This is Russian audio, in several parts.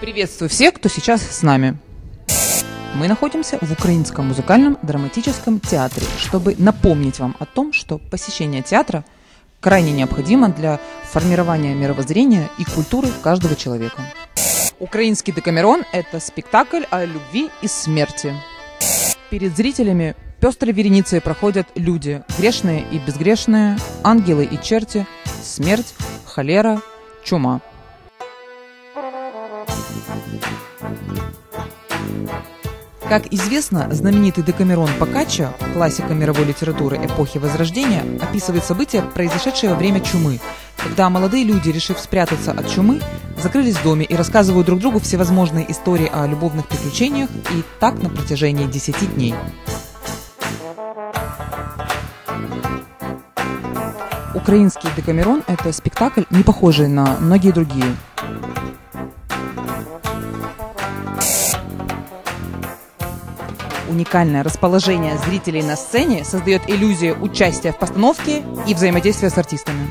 Приветствую всех, кто сейчас с нами. Мы находимся в Украинском музыкальном драматическом театре, чтобы напомнить вам о том, что посещение театра крайне необходимо для формирования мировоззрения и культуры каждого человека. Украинский Декамерон – это спектакль о любви и смерти. Перед зрителями пестрой вереницей проходят люди, грешные и безгрешные, ангелы и черти, смерть, холера, чума. Как известно, знаменитый Декамерон Боккаччо, классика мировой литературы эпохи Возрождения, описывает события, произошедшие во время чумы, когда молодые люди, решив спрятаться от чумы, закрылись в доме и рассказывают друг другу всевозможные истории о любовных приключениях и так на протяжении 10 дней. Украинский Декамерон – это спектакль, не похожий на многие другие. Уникальное расположение зрителей на сцене создает иллюзию участия в постановке и взаимодействия с артистами.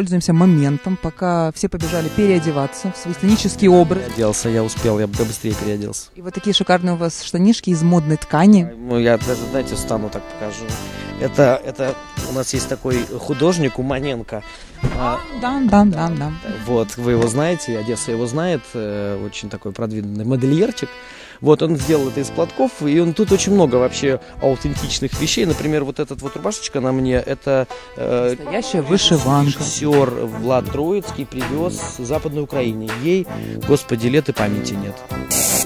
Пользуемся моментом, пока все побежали переодеваться в свои сценические образы. Переоделся, я успел, я бы быстрее переоделся. И вот такие шикарные у вас штанишки из модной ткани. Ну, я даже, знаете, встану так покажу. Это, это у нас есть такой художник Уманенко. А, Да, да, да, да. вот, вы его знаете, Одесса его знает, э, очень такой продвинутый модельерчик. Вот, он сделал это из платков, и он тут очень много вообще аутентичных вещей. Например, вот эта вот рубашечка на мне, это э, Настоящая вышиванка. режиссер Влад Троицкий привез с Западной Украины. Ей, господи, лет и памяти нет.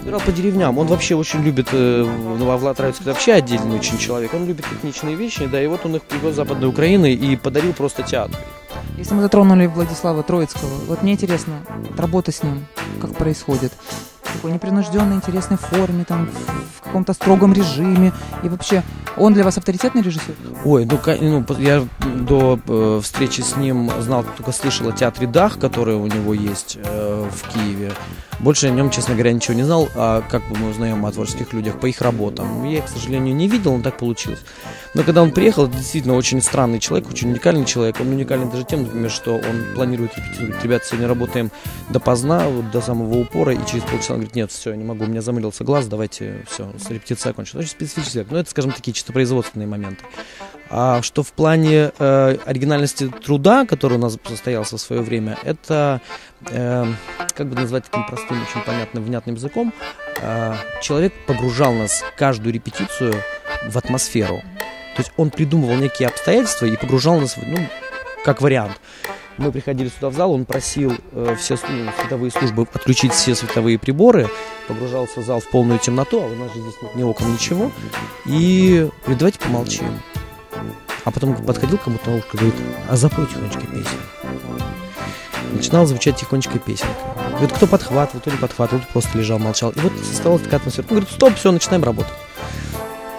Собирал по деревням. Он вообще очень любит, э, ну, а Влад Троицкий вообще отдельный очень человек. Он любит этничные вещи, да, и вот он их привез с Западной Украины и подарил просто театру. Если мы затронули Владислава Троицкого, вот мне интересно, работа с ним, как происходит. В такой непринужденной, интересной форме, там, в каком-то строгом режиме. И вообще, он для вас авторитетный режиссер? Ой, ну, ну, я до э, встречи с ним знал, только слышал о театре Дах, который у него есть э, в Киеве. Больше о нем, честно говоря, ничего не знал, а как бы мы узнаем о творческих людях по их работам. Я их, к сожалению, не видел, но так получилось. Но когда он приехал, это действительно очень странный человек, очень уникальный человек. Он уникален даже тем, например, что он планирует репетицию. Говорит, сегодня работаем допоздна, вот до самого упора, и через полчаса он говорит, нет, все, я не могу, у меня замылился глаз, давайте, все, репетиция окончена. Очень специфический человек. Но это, скажем, такие чисто производственные моменты. А что в плане э, оригинальности труда, который у нас состоялся в свое время, это, э, как бы назвать таким простым, очень понятным, внятным языком, э, человек погружал нас каждую репетицию в атмосферу. То есть он придумывал некие обстоятельства и погружал нас, ну, как вариант. Мы приходили сюда в зал, он просил э, все световые службы отключить все световые приборы, погружался в зал в полную темноту, а у нас же здесь нет ни окон, ничего, и говорит, давайте помолчим. А потом подходил кому-то на ушко говорит, а запой тихонечко песню. Начинала звучать тихонечко песенка. Говорит, кто подхватывал, кто не подхватывал, кто просто лежал, молчал. И вот создавалась такая атмосфера. Он говорит, стоп, все, начинаем работать.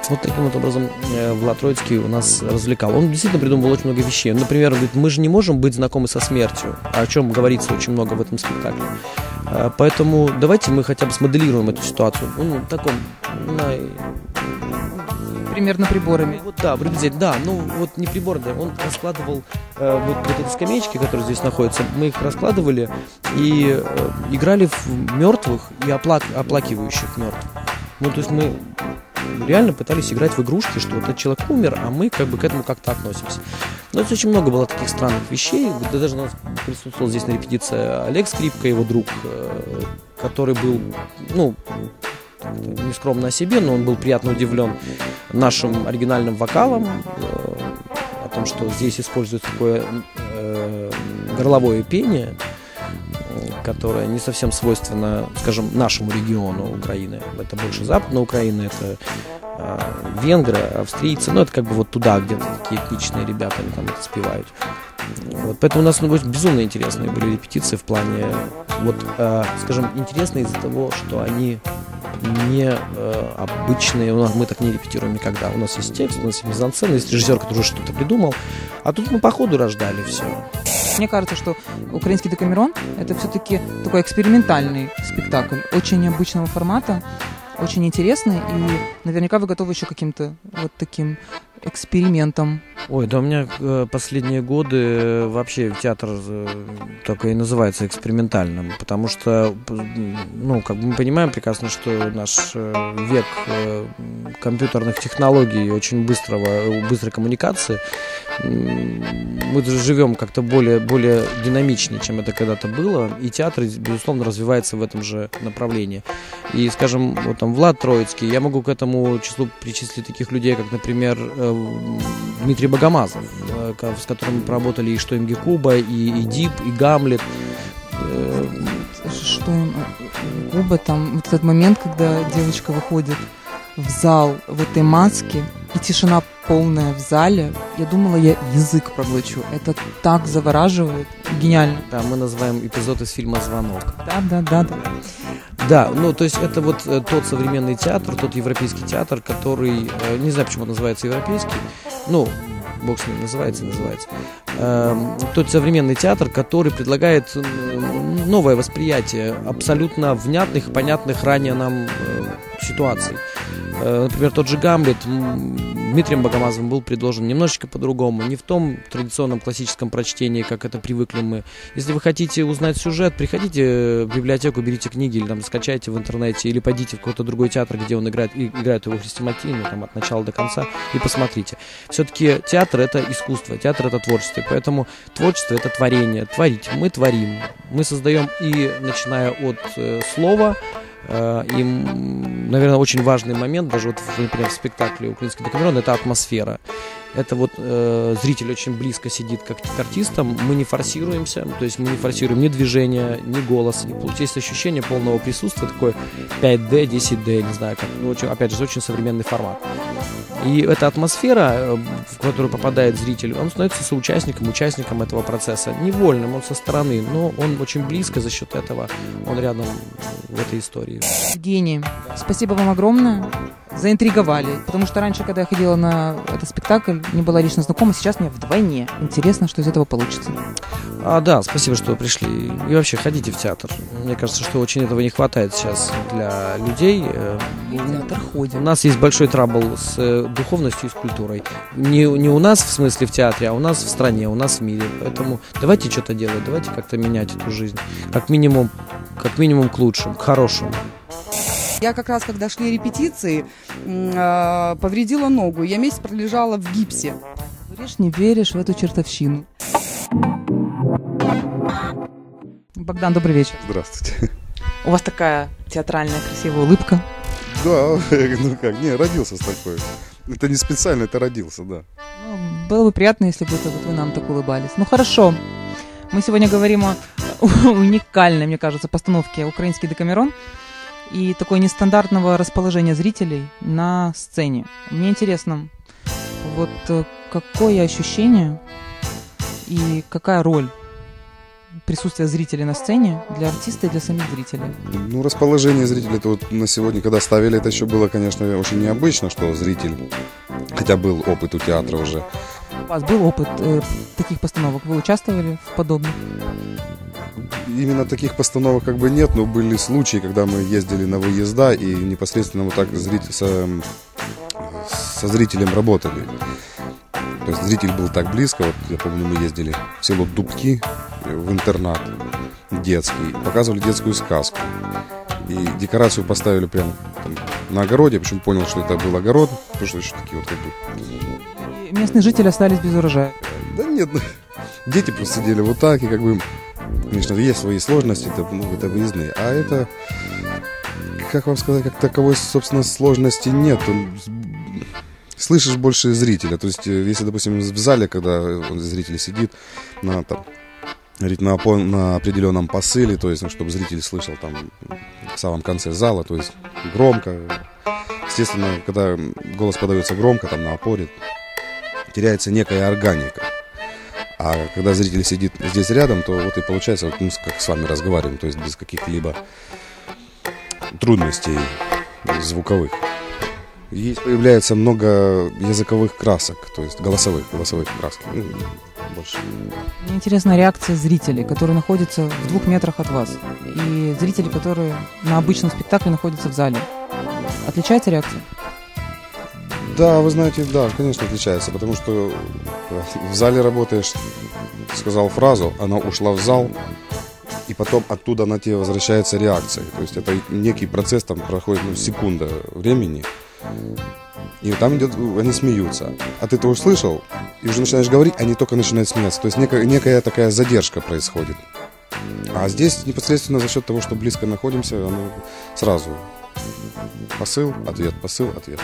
Вот таким вот образом э, Влад Троицкий у нас развлекал. Он действительно придумывал очень много вещей. Например, он говорит, мы же не можем быть знакомы со смертью, о чем говорится очень много в этом спектакле. А, Поэтому давайте мы хотя бы смоделируем эту ситуацию. Ну, в таком, на, Примерно приборами. вот, да, приблизительно, да, ну вот не прибор, да, он раскладывал э, вот, вот эти скамеечки, которые здесь находятся, мы их раскладывали и э, играли в мертвых и оплак- оплакивающих мертвых. Ну, то есть мы реально пытались играть в игрушки, что вот этот человек умер, а мы как бы к этому как-то относимся. Но это очень много было таких странных вещей. Да даже у нас присутствовал здесь на репетиции Олег Скрипка, его друг, э, который был, ну, как-то нескромно о себе, но он был приятно удивлен нашим оригинальным вокалом, э, о том, что здесь используется такое э, горловое пение, которое не совсем свойственно, скажем, нашему региону Украины. Это больше Западная Украина, это э, венгры, австрийцы, ну это как бы вот туда где-то такие этничные ребята, они там это спевают. Вот, поэтому у нас ну, безумно интересные были репетиции в плане, вот, э, скажем, интересные из-за того, что они не э, у нас, мы так не репетируем никогда. У нас есть текст, у нас есть мизансцена, есть режиссер, который что-то придумал, а тут мы по ходу рождали все. Мне кажется, что украинский Декамерон – это все-таки такой экспериментальный спектакль, очень необычного формата, очень интересный, и наверняка вы готовы еще каким-то вот таким экспериментом Ой, да у меня э, последние годы э, вообще театр э, только и называется экспериментальным, потому что, ну, как бы мы понимаем прекрасно, что наш век компьютерных технологий, очень быстрого, быстрой коммуникации, мы живем как-то более, более динамичнее, чем это когда-то было, и театр, безусловно, развивается в этом же направлении. И, скажем, вот там Влад Троицкий, я могу к этому числу причислить таких людей, как, например, Дмитрий Богомазов, э, с которым мы проработали и что им Гекуба, и, и Дип, и Гамлет. Э, что им Губа, там вот этот момент, когда девочка выходит в зал в этой маске, и тишина полная в зале. Я думала, я язык проглочу. Это так завораживает. Гениально. Да, мы называем эпизод из фильма «Звонок». Да, да, да, да. Да, ну то есть это вот э, тот современный театр, тот европейский театр, который, э, не знаю, почему он называется европейский, ну, бог с ним называется, называется. Э, тот современный театр, который предлагает новое восприятие абсолютно внятных, понятных ранее нам э, ситуаций. Например, тот же Гамлет Дмитрием Богомазовым был предложен немножечко по-другому, не в том традиционном классическом прочтении, как это привыкли мы. Если вы хотите узнать сюжет, приходите в библиотеку, берите книги или там скачайте в интернете, или пойдите в какой-то другой театр, где он играет, и играет его хрестоматийно, там от начала до конца, и посмотрите. Все-таки театр это искусство, театр это творчество, поэтому творчество это творение, творить. Мы творим, мы создаем и начиная от э, слова, и, наверное, очень важный момент, даже вот, например, в спектакле «Украинский Декамерон» — это атмосфера. Это вот э, зритель очень близко сидит как к артистам, мы не форсируемся, то есть мы не форсируем ни движение, ни голос. И есть ощущение полного присутствия, такой 5D, 10D, не знаю, как, ну, очень, опять же, очень современный формат. И эта атмосфера, э, в которую попадает зритель, он становится соучастником, участником этого процесса. Невольным, он со стороны, но он очень близко за счет этого, он рядом в этой истории. Евгений, спасибо вам огромное. Заинтриговали, потому что раньше, когда я ходила на этот спектакль, не была лично знакома, сейчас мне вдвойне интересно, что из этого получится. А, да, спасибо, что пришли. И вообще, ходите в театр. Мне кажется, что очень этого не хватает сейчас для людей. В театр ходим. У нас есть большой трабл с э, духовностью и с культурой. Не, не у нас, в смысле, в театре, а у нас в стране, у нас в мире. Поэтому давайте что-то делать, давайте как-то менять эту жизнь. Как минимум, как минимум к лучшему, к хорошему. Я как раз, когда шли репетиции, а, повредила ногу. Я месяц пролежала в гипсе. Веришь, не веришь в эту чертовщину. Богдан, добрый вечер. Здравствуйте. У вас такая театральная красивая улыбка. Да, ну как, не, родился с такой. Это не специально, это родился, да. Ну, было бы приятно, если бы это вот вы нам так улыбались. Ну хорошо. Мы сегодня говорим о уникальной, мне кажется, постановке «Украинский Декамерон» и такое нестандартного расположения зрителей на сцене. Мне интересно, вот э, какое ощущение и какая роль присутствия зрителей на сцене для артиста и для самих зрителей? Ну, расположение зрителей, это вот на сегодня, когда ставили, это еще было, конечно, очень необычно, что зритель, хотя был опыт у театра уже. У вас был опыт э, таких постановок? Вы участвовали в подобных? Именно таких постановок как бы нет, но были случаи, когда мы ездили на выезда и непосредственно вот так зритель, со, со зрителем работали. То есть зритель был так близко, вот я помню, мы ездили в село Дубки, в интернат детский, показывали детскую сказку. И декорацию поставили прямо там, на огороде, почему понял, что это был огород, потому что еще такие вот как бы... местные жители остались без урожая. Да нет, ну, дети просто сидели вот так, и как бы Конечно, есть свои сложности, это, ну, это выездные. А это, как вам сказать, как таковой, собственно, сложности нет. слышишь больше зрителя. То есть, э, если, допустим, в зале, когда зритель сидит на, там, на, на определенном посыле, то есть, ну, чтобы зритель слышал там в самом конце зала, то есть громко. Естественно, когда голос подается громко, там на опоре, теряется некая органика. А когда зритель сидит здесь рядом, то вот и получается, вот мы как с вами разговариваем, то есть без каких-либо трудностей звуковых. Есть, появляется много языковых красок, то есть голосовых, голосовых красок. Ну, больше. Мне интересна реакция зрителей, которые находятся в двух метрах от вас, и зрители, которые на обычном спектакле находятся в зале. Отличается реакция? Да, вы знаете, да, конечно, отличается, потому что э, в зале работаешь, сказал фразу, она ушла в зал, и потом оттуда на тебе возвращается реакция. То есть это некий процесс, там проходит ну, секунда времени, и там идет, они смеются. А ты это услышал, и уже начинаешь говорить, они только начинают смеяться. То есть некая, некая такая задержка происходит. А здесь непосредственно за счет того, что близко находимся, оно сразу посыл, ответ, посыл, ответ.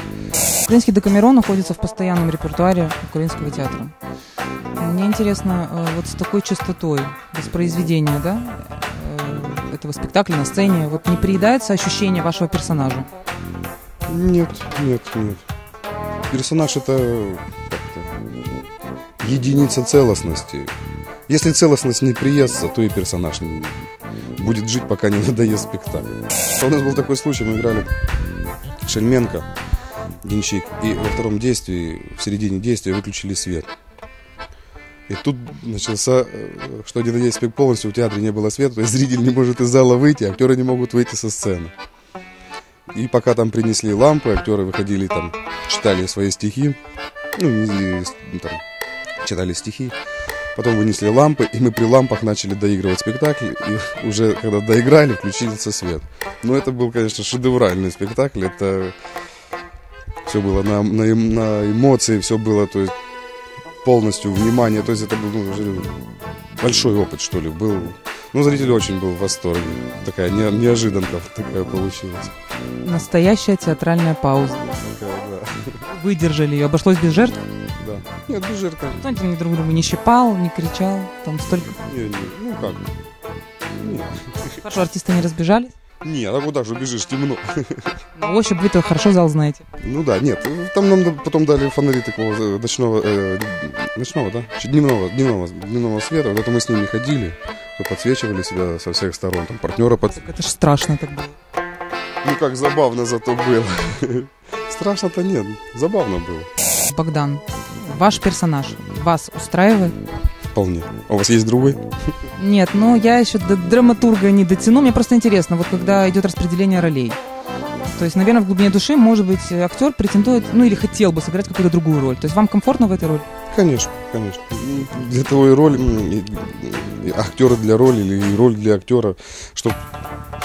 Украинский Декамерон находится в постоянном репертуаре Украинского театра. Мне интересно, э, вот с такой частотой воспроизведения, да, э, этого спектакля на сцене, вот не приедается ощущение вашего персонажа? Нет, нет, нет. Персонаж это единица целостности. Если целостность не приестся, то и персонаж не будет жить, пока не надоест спектакль. У нас был такой случай, мы играли Шельменко, Денщик, и во втором действии, в середине действия выключили свет. И тут начался, э, что один действие полностью в театре не было света, то есть зритель не может из зала выйти, актеры не могут выйти со сцены. И пока там принесли лампы, актеры выходили там, читали свои стихи, ну, и, там, читали стихи. Потом вынесли лампы, и мы при лампах начали доигрывать спектакль. И уже когда доиграли, включился свет. Но это был, конечно, шедевральный спектакль. Это все было на, на, на эмоции, все было, то есть полностью внимание. То есть это был ну, большой опыт, что ли, был. Ну, зритель очень был в восторге. Такая не, неожиданка такая получилась. Настоящая театральная пауза. Такая, да. Выдержали ее. Обошлось без жертв? Да. Нет, без жертв. Кто-нибудь там друг друга не щипал, не кричал, там столько... Не, не, ну как? Нет. Хорошо, артисты не разбежались? Нет, а куда же убежишь, темно. Ну, ощупь вы-то хорошо зал знаете. Ну да, нет, там нам потом дали фонари такого э, ночного, э, ночного, да? Чуть Дневного, дневного, дневного света. Вот это мы с ними ходили, подсвечивали себя со всех сторон, там партнера под... Так это ж страшно так было. Ну как забавно зато было. Страшно-то нет, забавно было. Богдан, ваш персонаж вас устраивает? Вполне. А у вас есть другой? Нет, ну я еще до драматурга не дотяну. Мне просто интересно, вот когда идет распределение ролей. То есть, наверное, в глубине души, может быть, актер претендует, ну или хотел бы сыграть какую-то другую роль. То есть вам комфортно в этой роли? Конечно, конечно. Для того и роль, и, и актера для роли, или роль для актера, чтобы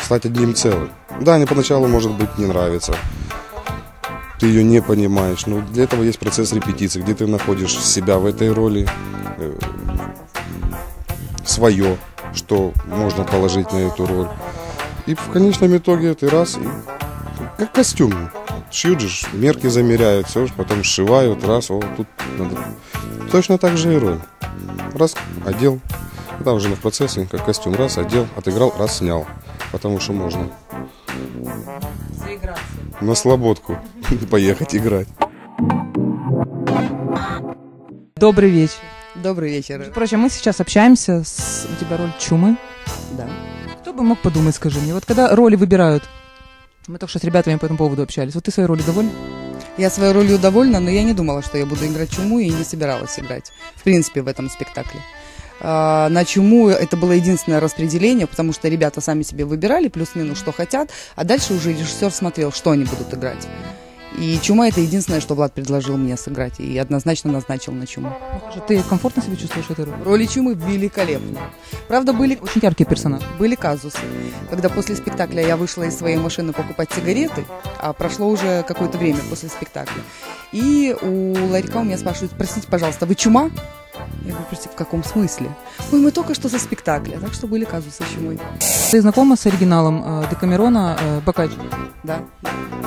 стать одним целым. Да, они поначалу, может быть, не нравится ты ее не понимаешь. Но для этого есть процесс репетиции, где ты находишь себя в этой роли, э, свое, что можно положить на эту роль. И в конечном итоге ты раз, и как костюм. Шьют же, мерки замеряют, все, потом сшивают, раз, о, тут надо. Точно так же и роль. Раз, одел, там уже в процессе, как костюм, раз, одел, отыграл, раз, снял. Потому что можно. Заиграться. На слободку поехать играть. Добрый вечер. Добрый вечер. Впрочем, мы сейчас общаемся с... У тебя роль чумы. Да. Кто бы мог подумать, скажи мне, вот когда роли выбирают, мы только что с ребятами по этому поводу общались, вот ты своей роли довольна? Я своей ролью довольна, но я не думала, что я буду играть чуму и не собиралась играть, в принципе, в этом спектакле. А, на чуму это было единственное распределение, потому что ребята сами себе выбирали плюс-минус, что хотят, а дальше уже режиссер смотрел, что они будут играть. И чума это единственное, что Влад предложил мне сыграть, и однозначно назначил на чуму. Ну, ты комфортно себя чувствуешь в этой роли? Роли чумы великолепны. Правда, были Очень яркий персонаж. были казусы. Когда после спектакля я вышла из своей машины покупать сигареты, а прошло уже какое-то время после спектакля. И у ларька у меня спрашивают, простите, пожалуйста, вы чума? Я говорю, в каком смысле? Ой, мы только что со спектакля, так что были казусы с чумой. Ты знакома с оригиналом э, Декамерона э, Бокач? Да.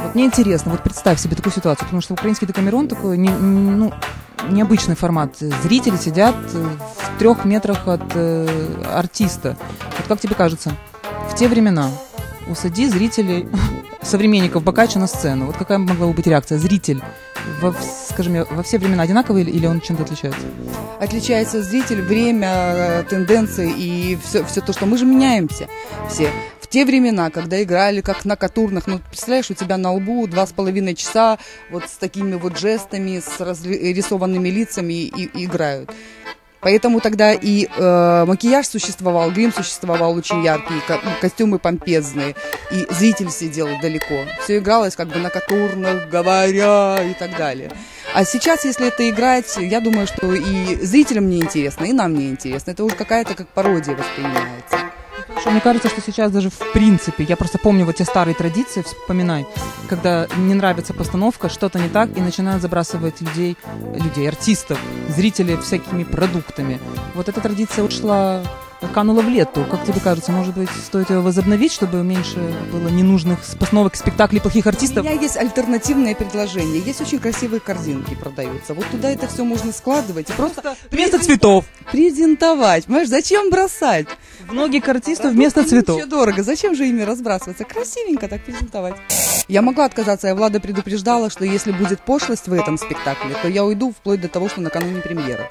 Вот мне интересно, вот представь себе такую ситуацию, потому что украинский Декамерон такой, не, ну, необычный формат. Зрители сидят э, в трех метрах от э, артиста. Вот как тебе кажется, в те времена усади зрителей, современников Бокаччо на сцену. Вот какая могла бы быть реакция? Зритель, во, мне, во все времена одинаковый или, он чем-то отличается? Отличается зритель, время, э, тенденции и все, все то, что мы же меняемся все. В те времена, когда играли как на катурнах, ну, представляешь, у тебя на лбу два с половиной часа вот с такими вот жестами, с разрисованными лицами и, и играют. Поэтому тогда и э, макияж существовал, грим существовал очень яркий, ко- костюмы помпезные, и зритель сидел далеко. Все игралось как бы на катурнах, говоря и так далее. А сейчас, если это играть, я думаю, что и зрителям не интересно, и нам не интересно. Это уже какая-то как пародия воспринимается. Что мне кажется, что сейчас даже в принципе, я просто помню вот те старые традиции, вспоминай, когда не нравится постановка, что-то не так, и начинают забрасывать людей, людей, артистов, зрителей всякими продуктами. Вот эта традиция ушла канула в лету. Как тебе кажется, может быть, стоит ее возобновить, чтобы меньше было ненужных постановок, спектаклей плохих артистов? У меня есть альтернативное предложение. Есть очень красивые корзинки продаются. Вот туда это все можно складывать и просто Вместо цветов. презентовать. Понимаешь, зачем бросать? В многих артистов вместо цветов. Все дорого. Зачем же ими разбрасываться? Красивенько так презентовать. Я могла отказаться, я Влада предупреждала, что если будет пошлость в этом спектакле, то я уйду вплоть до того, что накануне премьеры.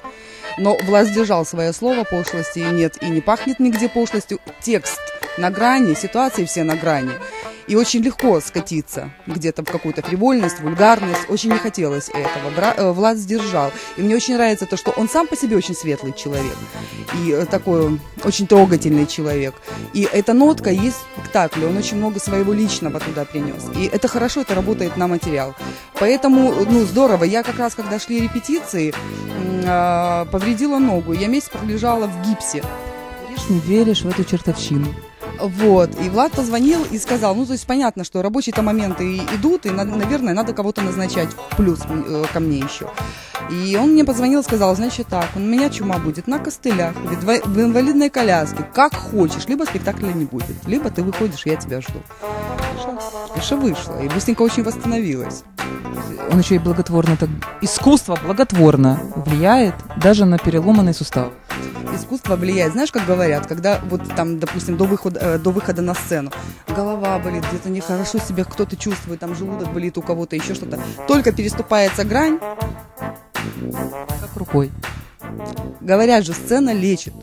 Но Влад сдержал свое слово, пошлости нет и не пахнет нигде пошлостью. Текст на грани, ситуации все на грани. И очень легко скатиться где-то в какую-то фривольность, вульгарность. Очень не хотелось этого. Бра- э, Влад сдержал. И мне очень нравится то, что он сам по себе очень светлый человек. И э, такой очень трогательный человек. И эта нотка есть в спектакле. Он очень много своего личного туда принес. И это хорошо, это работает на материал. Поэтому, ну, здорово. Я как раз, когда шли репетиции, а, повредила ногу. Я месяц пролежала в гипсе. Веришь, не веришь в эту чертовщину. Вот, и Влад позвонил и сказал, ну, то есть понятно, что рабочие-то моменты идут, и, на- наверное, надо кого-то назначать плюс э, ко мне еще. И он мне позвонил и сказал, значит так, у меня чума будет на костылях, в инва- в инвалидной коляске, как хочешь, либо спектакля не будет, либо ты выходишь, я тебя жду. Иша вышла, и быстренько очень восстановилась. Он еще и благотворно так... Искусство благотворно влияет даже на переломанный сустав. Искусство влияет, знаешь, как говорят, когда вот там, допустим, до выхода, э, до выхода на сцену, голова болит, где-то нехорошо себя кто-то чувствует, там желудок болит у кого-то, еще что-то. Только переступается грань, Как рукой. говорят же, сцена лечит.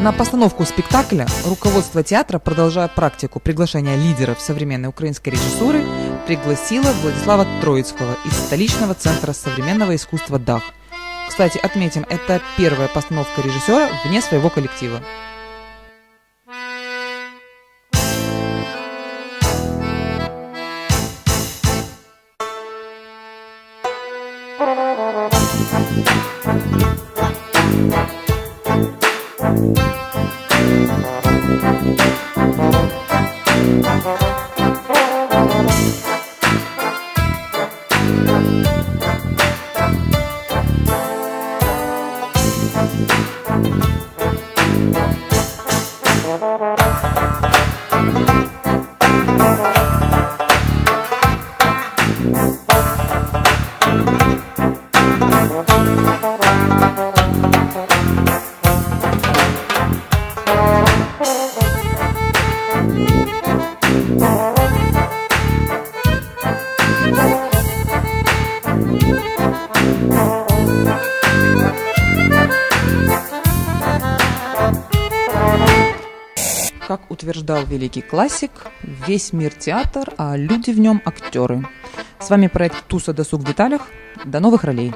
На постановку спектакля руководство театра, продолжая практику приглашения лидеров современной украинской режиссуры, пригласило Владислава Троицкого из столичного центра современного искусства ДАХ. Кстати, отметим, это первая постановка режиссера вне своего коллектива. Как утверждал великий классик, весь мир театр, а люди в нем актеры. С вами проект «Туса досуг в деталях». До новых ролей!